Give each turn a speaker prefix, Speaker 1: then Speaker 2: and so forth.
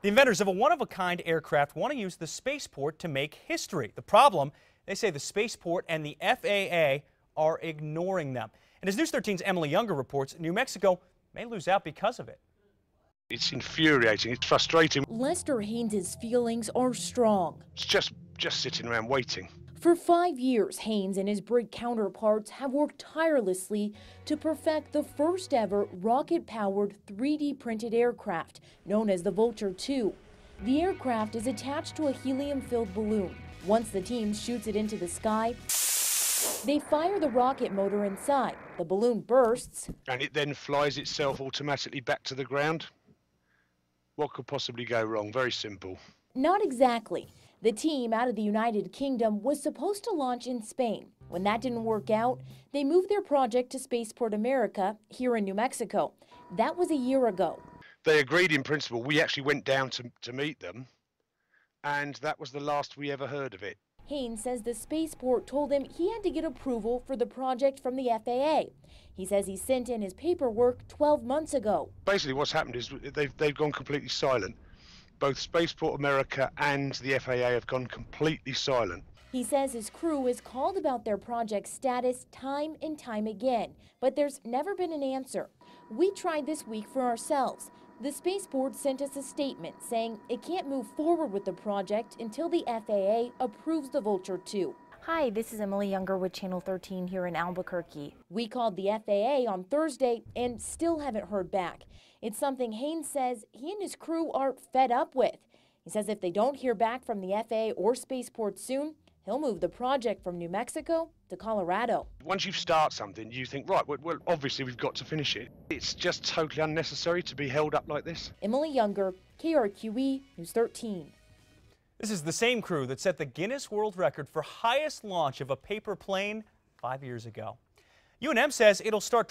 Speaker 1: The inventors of a one-of-a-kind aircraft want to use the spaceport to make history. The problem, they say the spaceport and the FAA are ignoring them. And as News 13's Emily Younger reports, New Mexico may lose out because of it.
Speaker 2: It's infuriating. It's frustrating.
Speaker 3: Lester Haines' feelings are strong.
Speaker 2: It's just just sitting around waiting.
Speaker 3: For five years, Haines and his Brig counterparts have worked tirelessly to perfect the first ever rocket powered 3D printed aircraft known as the Vulture 2. The aircraft is attached to a helium filled balloon. Once the team shoots it into the sky, they fire the rocket motor inside. The balloon bursts,
Speaker 2: And it then flies itself automatically back to the ground. What could possibly go wrong? Very simple.
Speaker 3: Not exactly. The team out of the United Kingdom was supposed to launch in Spain. When that didn't work out, they moved their project to Spaceport America here in New Mexico. That was a year ago.
Speaker 2: They agreed in principle. We actually went down to, to meet them, and that was the last we ever heard of it.
Speaker 3: Haines says the spaceport told him he had to get approval for the project from the FAA. He says he sent in his paperwork 12 months ago.
Speaker 2: Basically, what's happened is they've, they've gone completely silent. Both Spaceport America and the FAA have gone completely silent.
Speaker 3: He says his crew is called about their project status time and time again, but there's never been an answer. We tried this week for ourselves. The spaceport sent us a statement saying it can't move forward with the project until the FAA approves the Vulture 2.
Speaker 4: Hi, this is Emily Younger with Channel 13 here in Albuquerque.
Speaker 3: We called the FAA on Thursday and still haven't heard back. It's something Haines says he and his crew are fed up with. He says if they don't hear back from the FAA or spaceport soon, he'll move the project from New Mexico to Colorado.
Speaker 2: Once you start something, you think, right, well, well, obviously we've got to finish it. It's just totally unnecessary to be held up like this.
Speaker 3: Emily Younger, KRQE News 13.
Speaker 1: This is the same crew that set the Guinness World Record for highest launch of a paper plane five years ago. UNM says it'll start